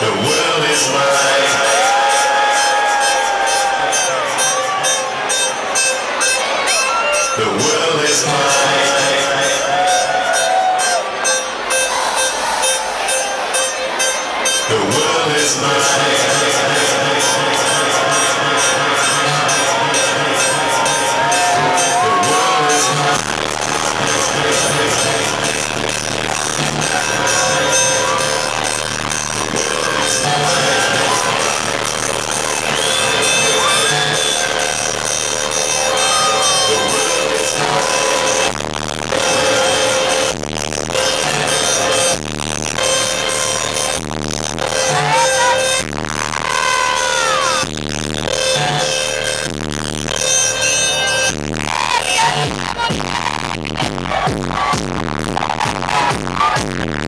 The world is mine. The world is mine. The world is mine. I'm sorry.